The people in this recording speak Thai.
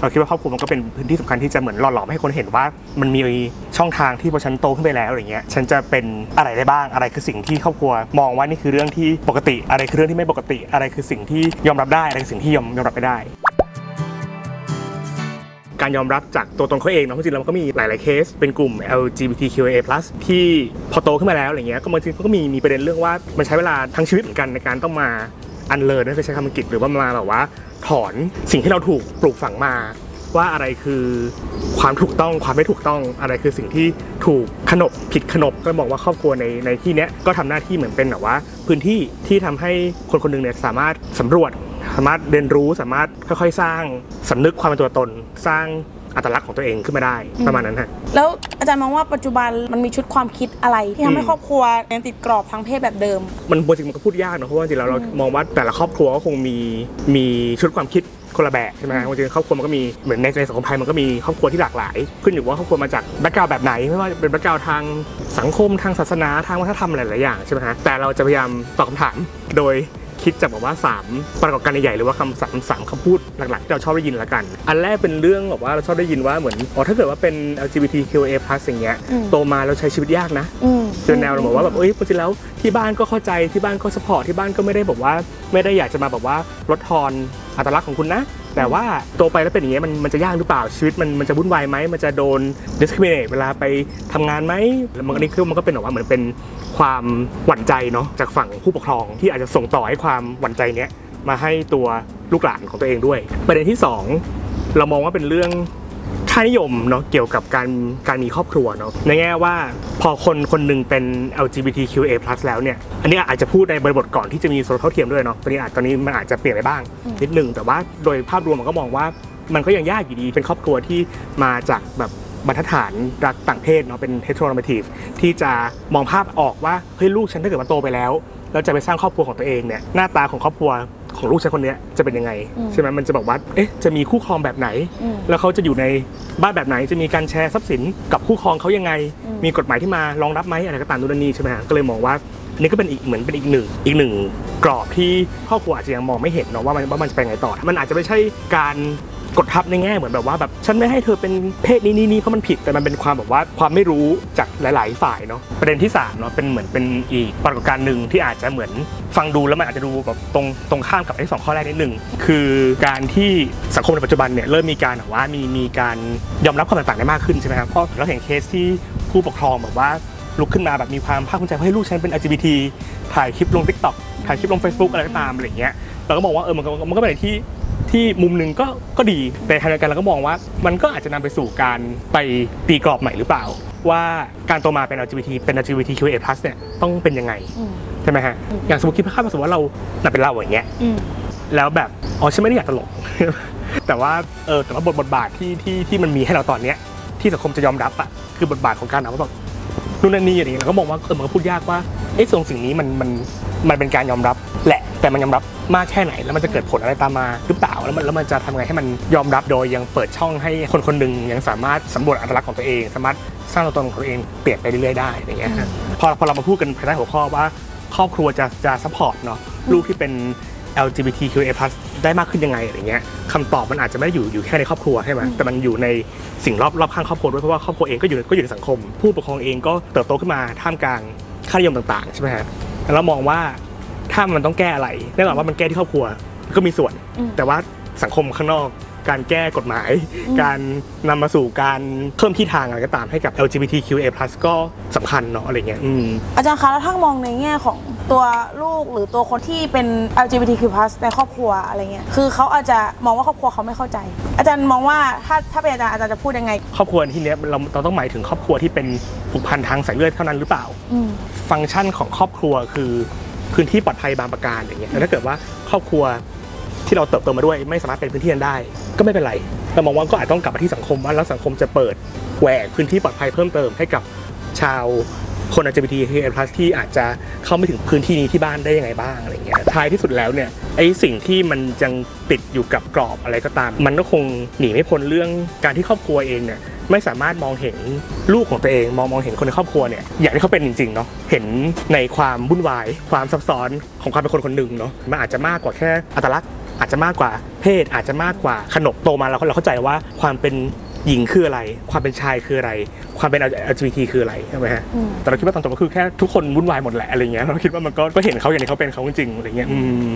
เราคิดว่าครอบครัวมันก็เป็นพื้นที่สำคัญที่จะเหมือนหล่อหลอมให้คนเห็นว่า มันมีช่องทางที่พอฉันโตขึ้นไปแล้วอะไรเงี้ยฉันจะเป็นอะไรได้บ้างอะไรคือสิ่งที่ครอบครัว มองว่านี่คือเรื่องที่ปกติ อะไรคือเรื่องที่ไม่ปกติ อะไรคือสิ่งที่ยอมรับได้อะไรคือสิ่งที่ยอมยอมรับไม่ได้การยอมรับจากตัวตนเขาเองเนาะจริงแล้วมันก็มีหลาย ๆ เคส เป็นกลุ่ม LGBTQIA+ ที่พอโตขึ้นมาแล้วอะไรเงี้ยก็บางทีก็มีมีประเด็นเรื่องว่ามันใช้เวลาทั้งชีวิตเหมือนกันในการต้องมาอันเลิร์นใช้คำอังกฤษหรือว่ามาแบบว่า ถอนสิ่งที่เราถูกปลูกฝังมา ว่าอะไรคือความถูกต้องความไม่ถูกต้องอะไรคือสิ่งที่ถูกขนบผิดขนบก็บอกว่าครอบครัวในในที่เนี้ยก็ทำหน้าที่เหมือนเป็นแบบว่า พื้นที่ที่ทำให้คนคนหนึ่งเนี่ยสามารถสำรวจ สามารถเรียนรู้สามารถค่อยๆ สร้างสำนึกความเป็นตัวตน สร้าง อัตลักษณ์ของตัวเองขึ้นมาได้ประมาณนั้นฮะแล้วอาจารย์มองว่าปัจจุบันมันมีชุดความคิดอะไร ที่ทำให้อืมครอบครัวยังติดกรอบทางเพศแบบเดิม มันจริงๆมันก็พูดยากเนอะเพราะว่าจริงๆแล้วเรามองว่าแต่ละครอบครัวก็คงมีมีชุดความคิดคนละแบบใช่ไหมฮะจริงๆครอบครัวมันก็มีเหมือนในในสังคมไทยมันก็มีครอบครัวที่หลากหลาย ขึ้นอยู่ว่าครอบครัวมาจากแบ็กกราวแบบไหนไม่ว่าเป็นแบ็กกราวทางสังคมทางศาสนาทางวัฒนธรรมหลายๆอย่างใช่ไหมฮะแต่เราจะพยายามตอบคำถามโดย คิดจากแบบว่าสามปรากฏการณ์ใหญ่ๆหรือว่าคำสามสามคำพูดหลักๆที่เราชอบได้ยินละกัน อันแรกเป็นเรื่องแบบว่าเราชอบได้ยินว่าเหมือนอ๋อถ้าเกิดว่าเป็น LGBTQA+ อย่างเงี้ยอืมโตมาเราใช้ชีวิตยากนะอืมจนแนวเราบอกว่าแบบเอ้ยจริงๆแล้วที่บ้านก็เข้าใจที่บ้านก็สปอร์ตที่บ้านก็ไม่ได้แบบว่า ไม่ได้อยากจะมาแบบว่าลดทอนอัตลักษณ์ของคุณนะ แต่ว่าโตไปแล้วเป็นอย่างเงี้ยมันมันจะยากหรือเปล่าชีวิตมันมันจะวุ่นวายไหมมันจะโดน discriminate เวลาไปทำงานไหมมันก็นี่คือมันก็เป็นแบบว่าเหมือนเป็นความหวั่นใจเนาะจากฝั่งผู้ปกครองที่อาจจะส่งต่อให้ความหวั่นใจเนี้ยมาให้ตัวลูกหลานของตัวเองด้วย ประเด็นที่สองเรามองว่าเป็นเรื่อง ค่านิยมเนาะเกี่ยวกับการการมีครอบครัวเนาะในแง่ว่าพอคนคนหนึ่งเป็น LGBTQA+ แล้วเนี่ยอันนี้อาจจะพูดในบริบทก่อนที่จะมีโซเท่าเทียมด้วยเนาะตอนนี้อาจตอนนี้มันอาจจะเปลี่ยนไปบ้างนิดนึงแต่ว่าโดยภาพรวมมันก็มองว่ามันก็ยังยากอยู่ดีเป็นครอบครัวที่มาจากแบบบรรทัดฐานรักต่างเพศเนาะเป็น heteronormative ที่จะมองภาพออกว่าเฮ้ยลูกฉันถ้าเกิดว่าโตไปแล้วแล้วจะไปสร้างครอบครัวของตัวเองเนี่ยหน้าตาของครอบครัว ของลูกฉันคนเนี้ยจะเป็นยังไงใช่ไหมมันจะบอกว่าเอ๊ะจะมีคู่ครองแบบไหนอืมแล้วเขาจะอยู่ในบ้านแบบไหนจะมีการแชร์ทรัพย์สินกับคู่ครองเขายังไงอืมมีกฎหมายที่มารองรับไหมอะไรก็ตามนู่นนนนี่ใช่ไหมฮะก็เลยมองว่าอันนี่ก็เป็นอีกเหมือนเป็นอีกหนึ่งอีกหนึ่งกรอบที่ครอบครัวอาจจะยังมองไม่เห็นเนาะว่ามันว่ามันจะไปไงต่อ มันอาจจะไม่ใช่การ กดทับในแง่เหมือนแบบว่าแบบฉันไม่ให้เธอเป็นเพศนี้นี่นี่เพราะมันผิดแต่มันเป็นความแบบว่าความไม่รู้จากหลาย ๆ ฝ่ายเนาะประเด็นที่สามเนาะเป็นเหมือนเป็นอีกปรากฏการณ์หนึ่งที่อาจจะเหมือนฟังดูแล้วมันอาจจะดูแบบตรงตรงข้ามกับไอ้สองข้อแรกนิดหนึ่งคือการที่สังคมในปัจจุบันเนี่ยเริ่มมีการแบบว่ามีมีการยอมรับความต่างๆได้มากขึ้นใช่ไหมครับเพราะเราเห็นเคสที่ผู้ปกครองแบบว่าลุกขึ้นมาแบบมีความภาคภูมิใจว่าให้ลูกฉันเป็น LGBT ถ่ายคลิปลง TikTok ถ่ายคลิปลง Facebook อะไรก็ตามอะไรเงี้ยเราก็มองว่าเออมันก็มันก็เป็นอะไรที่ ที่มุมหนึ่งก็ก็ดีแต่ทางเดียวกันเราก็มองว่า มันก็อาจจะนำไปสู่การไปตีกรอบใหม่หรือเปล่า ว่าการโตมาเป็น LGBT เป็น LGBTQA+ เนี่ยต้องเป็นยังไงอืมใช่ไหมฮะอย่างสมมติคิดภาพว่าสมมติว่าเราน่ะเป็นเราอย่างเงี้ยอืมแล้วแบบอ๋อฉันไม่ได้อยากตลกแต่ว่าเออแต่ว่าบทบทบาทที่ที่ที่มันมีให้เราตอนเนี้ยที่สังคมจะยอมรับอะคือบทบาทของการเอาว่าแบบนู่นนั่นนี่อะไรอย่างเงี้ยเราก็มองว่าเออมันก็พูดยากว่าไอ้ส่วนสิ่งนี้มันมันมันเป็นการยอมรับแหละ แต่มันยอมรับมากแค่ไหนแล้วมันจะเกิดผลอะไรตามมาหรือเปล่า แล้วมันแล้วมันจะทำไงให้มันยอมรับโดยยังเปิดช่องให้คนคนหนึ่งยังสามารถสำรวจอัตลักษณ์ของตัวเอง สามารถสร้างตัวตนของตัวเองเปลี่ยนไปเรื่อยๆได้อย่างเงี้ยฮะพอพอเรามาพูดกันภายใต้หัวข้อว่าครอบครัวจะจะ support เนาะลูกที่เป็น LGBTQA+ ได้มากขึ้นยังไงอะไรเงี้ยคำตอบมันอาจจะไม่ได้อยู่อยู่แค่ในครอบครัวใช่ไหมแต่มันอยู่ในสิ่งรอบรอบข้างครอบครัวด้วยเพราะว่าครอบครัวเองก็อยู่ก็อยู่ในสังคม ผู้ปกครองเองก็เติบโตขึ้นมาท่ามกลางค่านิยมต่างๆใช่ไหมฮะแล้วเรามองว่าถ้ามันต้องแก้อะไรแน่นอนว่ามันแก้ที่ครอบครัว ก็มีส่วนอืมแต่ว่าสังคมข้างนอกการแก้กฎหมาย การนำมาสู่การเพิ่มที่ทางอะไรก็ตามให้กับ LGBTQA+ ก็สำคัญเนาะอะไรเงี้ยอืมอาจารย์คะแล้วถ้ามองในแง่ของตัวลูกหรือตัวคนที่เป็น LGBTQ+ ในครอบครัวอะไรเงี้ยคือเขาอาจจะมองว่าครอบครัวเขาไม่เข้าใจ อาจารย์มองว่าถ้าถ้าเป็นอาจารย์อาจารย์จะพูดยังไง ครอบครัวในที่เนี้ยเราเราต้องหมายถึงครอบครัวที่เป็นผูกพันทางสายเลือดเท่านั้นหรือเปล่าอืมฟังก์ชันของครอบครัวคือพื้นที่ปลอดภัยบางประการอย่างเงี้ยแต่ถ้าเกิดว่าครอบครัว ที่เราเติบโตมาด้วยไม่สามารถเป็นพื้นที่นั้นได้ ก็ไม่เป็นไรเรามองว่าก็อาจต้องกลับมาที่สังคมว่าแล้วสังคมจะเปิดแหวกพื้นที่ปลอดภัยเพิ่มเติมให้กับชาวคน LGBTQ+ ที่อาจจะเข้าไม่ถึงพื้นที่นี้ที่บ้านได้ยังไงบ้างอะไรเงี้ยท้ายที่สุดแล้วเนี่ยไอ้สิ่งที่มันยังติดอยู่กับกรอบอะไรก็ตาม มันก็คงหนีไม่พ้นเรื่องการที่ครอบครัวเองเนี่ยไม่สามารถมองเห็นลูกของตัวเอง มองมองเห็นคนในครอบครัวเนี่ยอย่างที่เขาเป็นจริงๆเนาะเห็นในความวุ่นวาย ความซับซ้อนของความเป็นคนคนหนึ่งเนาะมันอาจจะมากกว่าแค่อัตลักษณ์ อาจจะมากกว่าเพศอาจจะมากกว่าขนบโตมาเราเราเข้าใจว่าความเป็นหญิงคืออะไร ความเป็นชายคืออะไร ความเป็น LGBT คืออะไรใช่ไหมฮะอืมแต่เราคิดว่าตอนจบก็คือแค่ทุกคนวุ่นวายหมดแหละอะไรเงี้ย เราคิดว่ามันก็ก็เห็นเขาอย่างที่เขาเป็นเขาจริงๆอะไรเงี้ยอืม